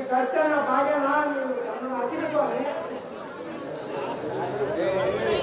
दर्शन भाग्य अति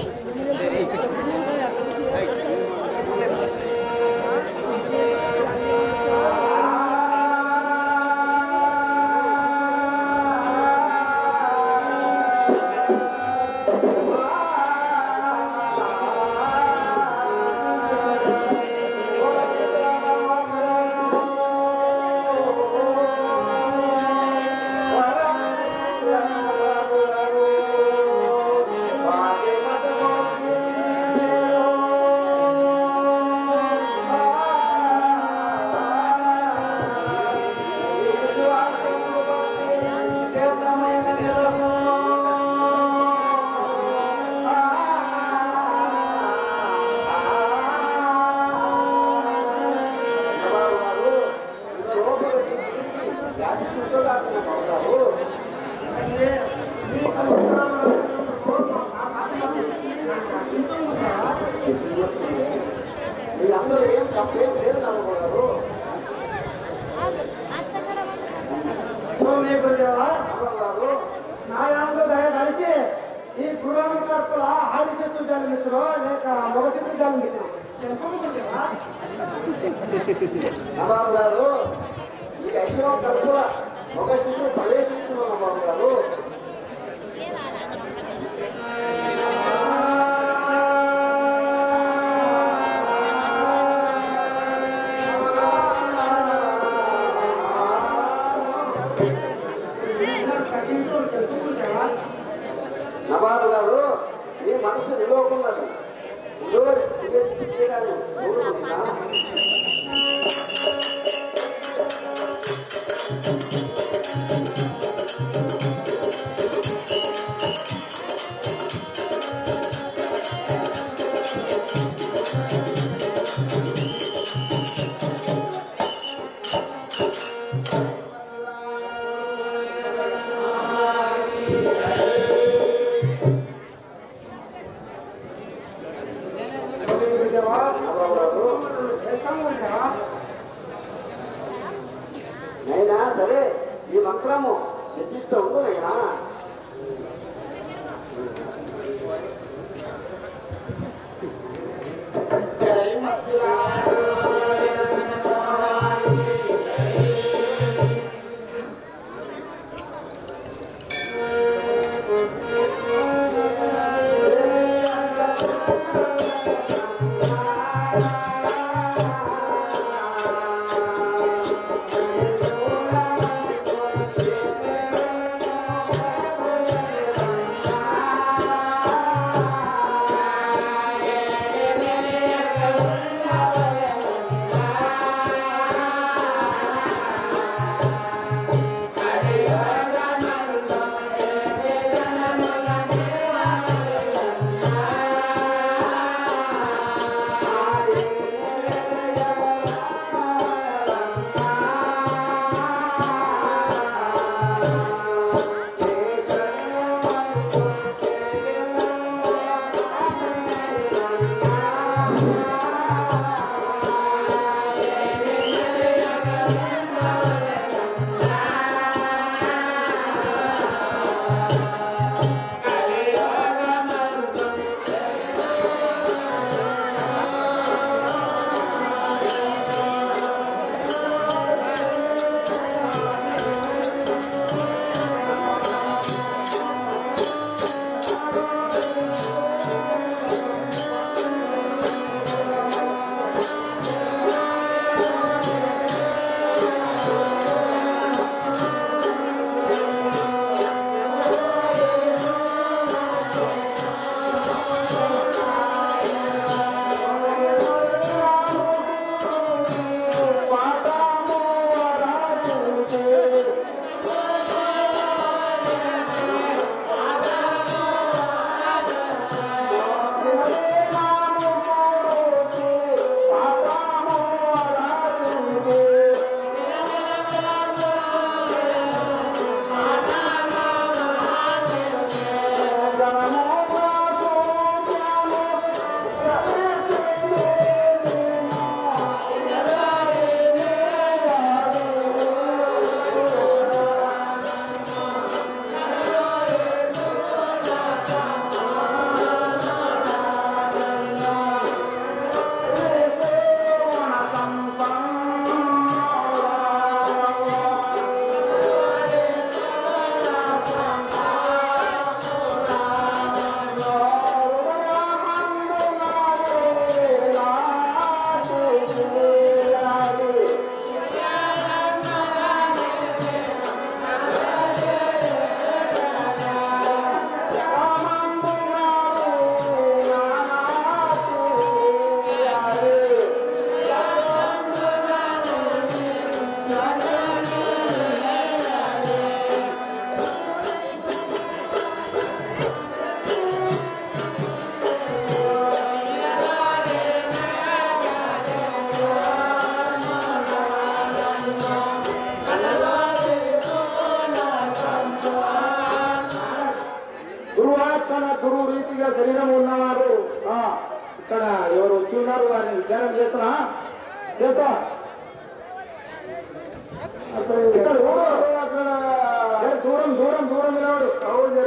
ఏ దూరం దూరం దూరం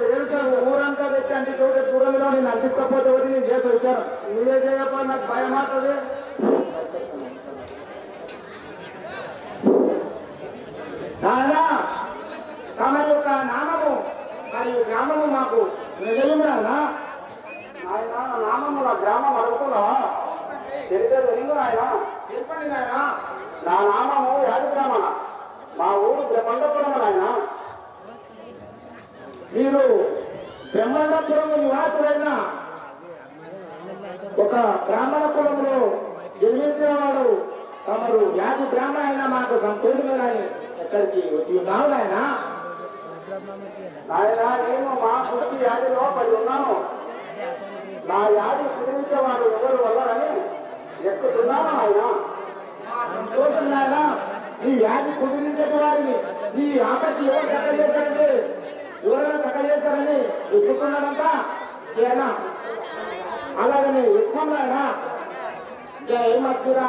ఏమిటో ఊరంతా తెచ్చి అంటే చోట దూరం నిలవడు నేను అందించకపోతే ఒకటి నేను చేస్తా నువ్వే చేయప్ప నాకు భయం అవుతుంది. తమ యొక్క నామము మరియు గ్రామము మాకు నిజమురానా ఆయన నామము నా గ్రామం అడుగుతున్నా తెలియదు తెలియదు ఆయన చెప్పండి నాయన. నా నామము యాది గ్రామణ మా ఊరు బ్రహ్మండపురం ఆయన మీరు బ్రహ్మాండపురం నివాసులైన ఒక బ్రాహ్మణపురంలో జన్మించిన వాడు తమరు వ్యాధి బ్రాహ్మణ అయినా మాకు సంతోషమే కానీ ఎక్కడికి వచ్చి ఉన్నావు ఆయన ఆయన నేను మా పుట్టి యాదిలో పడి ఉన్నాను. నా వ్యాధి యాది కుదిరించేవాడు ఎవరు వల్లరని ఎక్కుతున్నాను ఆయన సంతోషం నాయన. నీ వ్యాధి కుదిరించే వారిని నీ ఆపత్తి ఎవరు కట్టలేస్తారంటే ఎవరైనా కట్టలేస్తారని ఎత్తుకున్నాడంట ఏనా అలాగనే ఎక్కువ నాయన జయ మధురా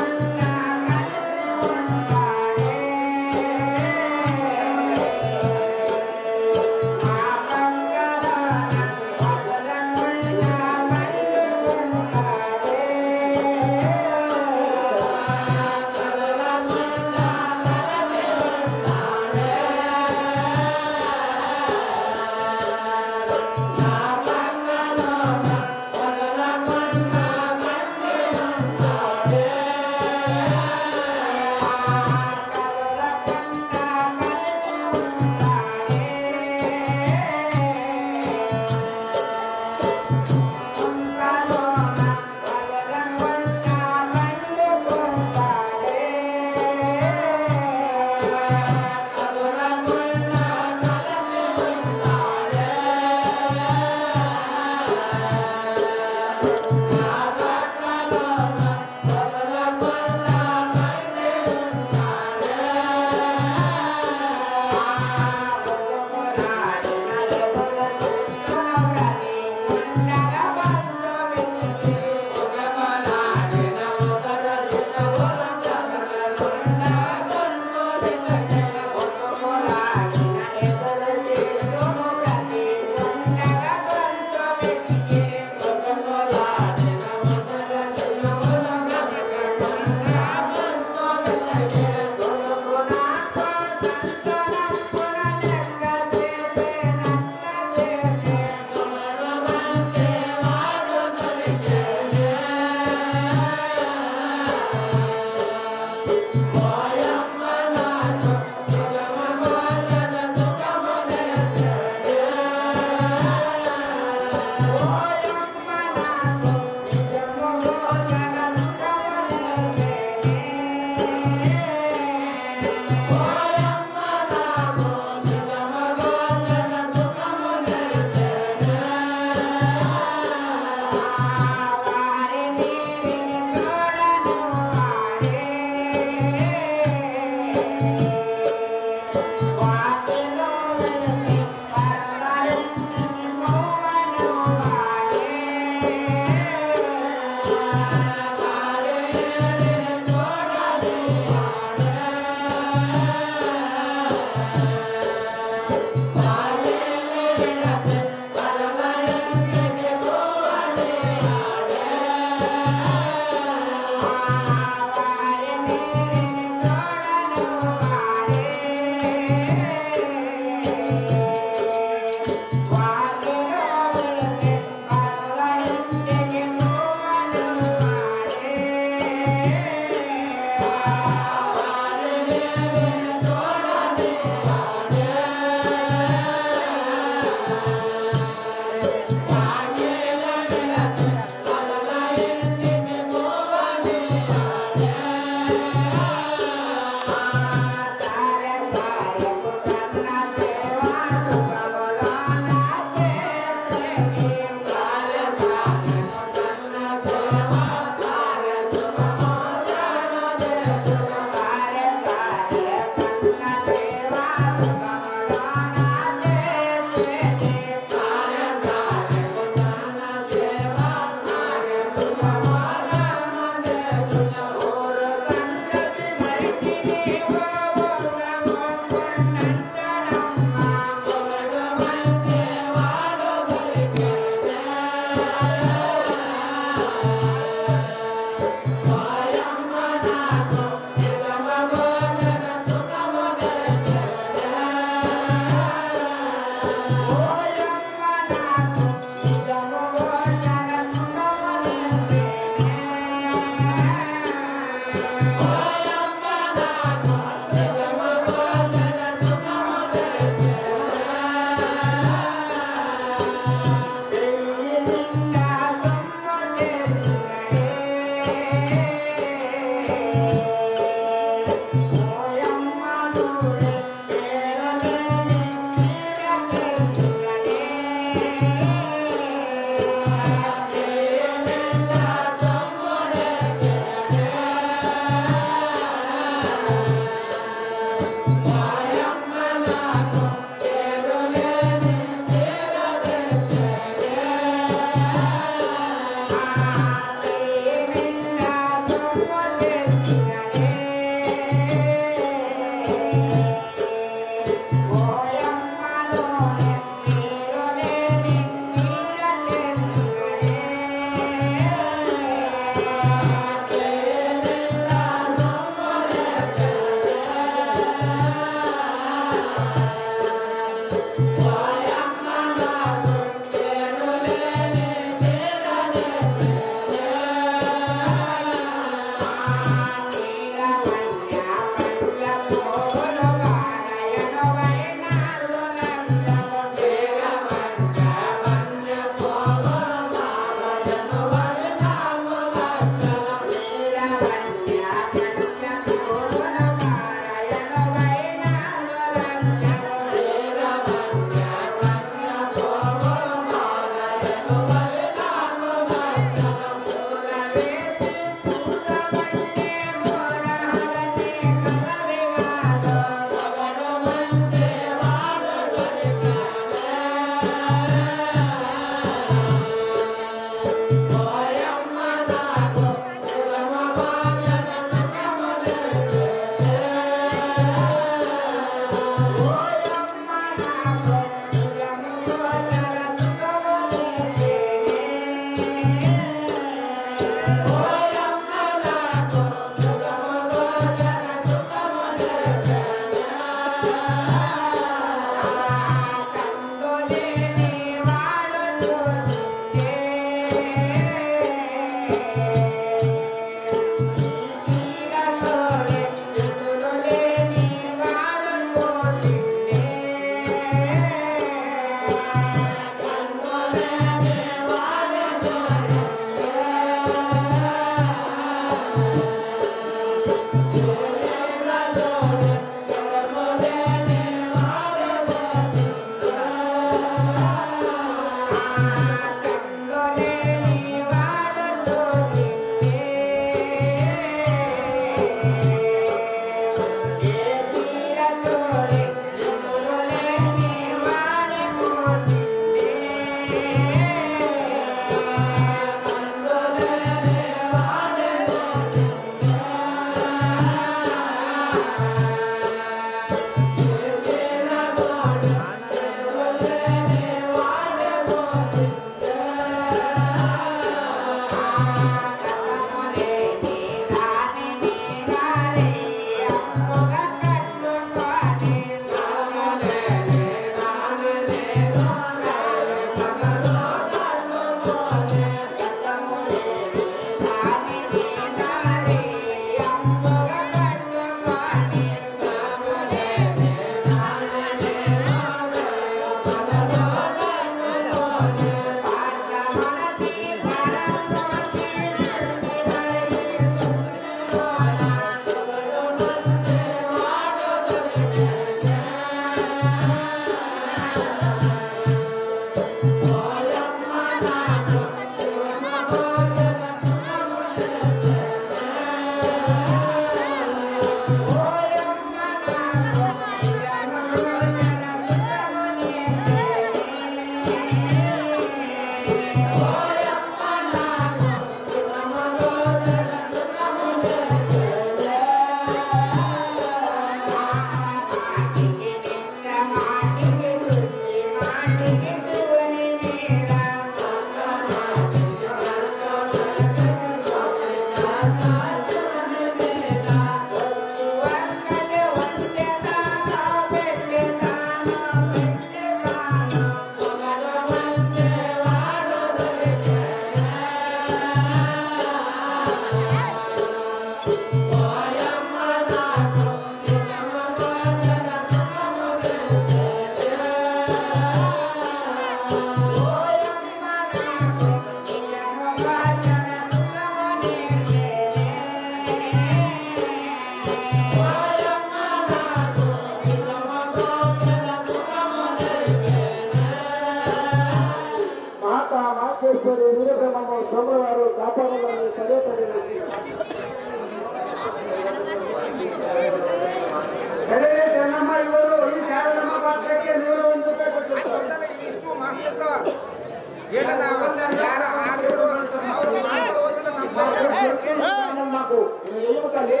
మాకు ఏమి తల్లి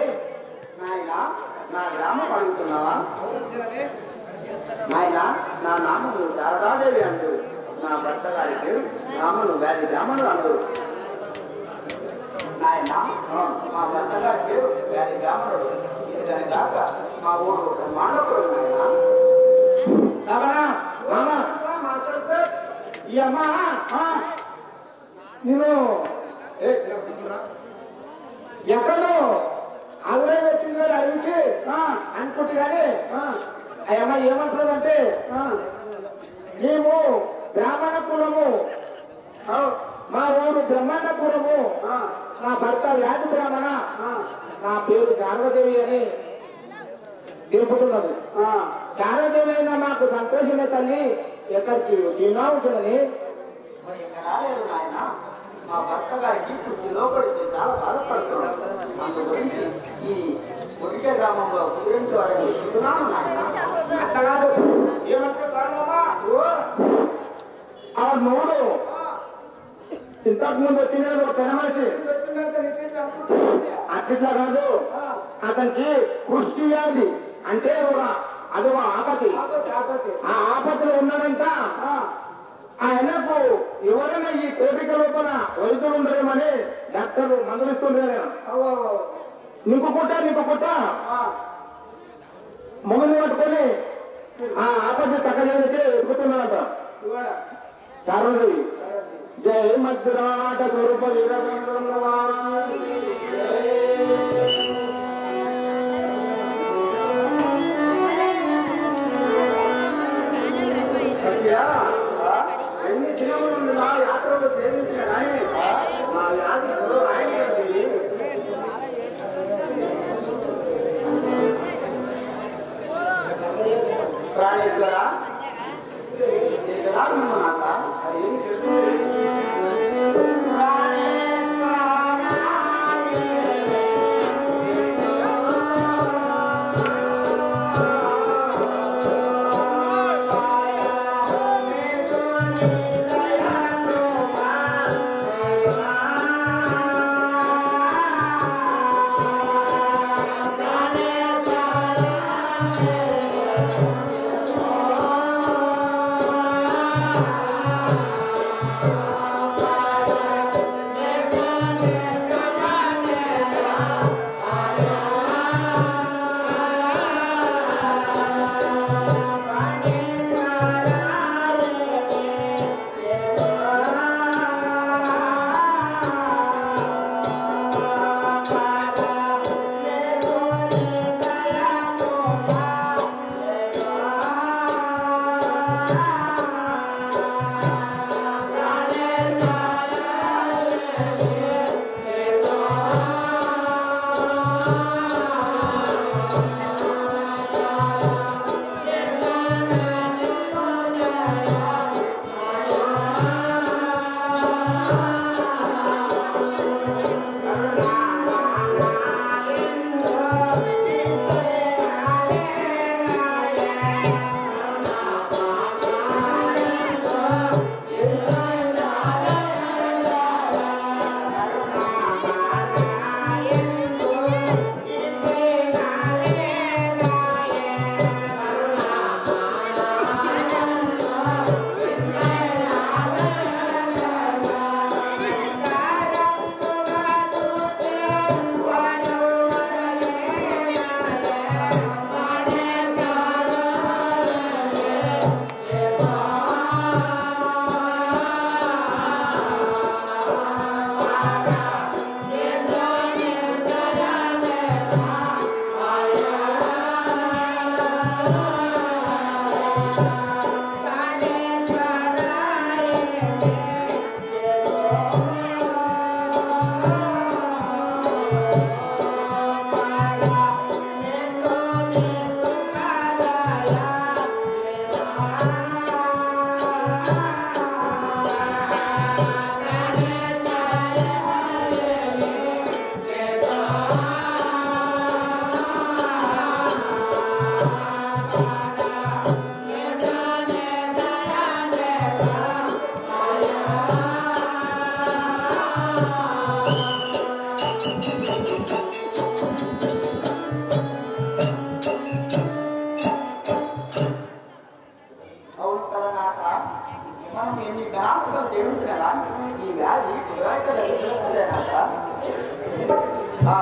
నాయన నా గ్రామం అడుగుతున్నావా నాయన నా నామము శారదాదేవి అంటూ నా భర్త గారి పేరు రాములు వ్యాధి గ్రామలు అంటూ నాయన మా భర్త గారి పేరు వ్యాధి గ్రామలు ఇది కాక మా ఊరు మానవుడు నాయన ఈ అమ్మ నేను ఎక్కడో ఆవిడే వచ్చింది కదా అడిగితే అనుకుంటే కానీ ఆ అమ్మ ఏమంటుందంటే మేము బ్రాహ్మణ కులము మా ఊరు బ్రహ్మణ కులము నా భర్త వ్యాధి బ్రాహ్మణ నా పేరు శారదాదేవి అని తెలుపుతున్నది శారదాదేవి అయినా మాకు సంతోషమే తల్లి. ఎక్కడికి? ఉంటుందని మరి ఇక్కడ రాలేదు నాయన. మా భర్త గారికి చుట్టూ లోపడితే చాలా గురించి ఈ మురికే గ్రామంలో గురించి వారిని చెప్తున్నాను నాయన. అట్లా కాదు ఆ ఇంతకు ముందు వచ్చిన ఒక మనిషి. అట్లా కాదు. అతనికి కుష్టి వ్యాధి. అంటే ఒక అదొక ఆపతి ఆపత్తి. ఆ ఆపత్తిలో ఉన్నాడంట. ఆయనకు ఎవరైనా ఈ కోరిక లోపల వైద్యులు ఉండరేమని డాక్టర్లు మందులు ఇస్తుండే అవ్వ అవ్వ అవ్వ. నీకు కుట్ట నీకు కుట్ట. ఆ, మొగలు పట్టుకొని ఆ ఆపత్తి చక్కజేసి ఎక్కుతున్నాడట ఇవాడ? శారదేవి జై మద్రాట స్వరూప వీరభద్రవా. గ్రామాలు చేయించగల ఈ వ్యాధి తీవ్రతలేనాట ఆ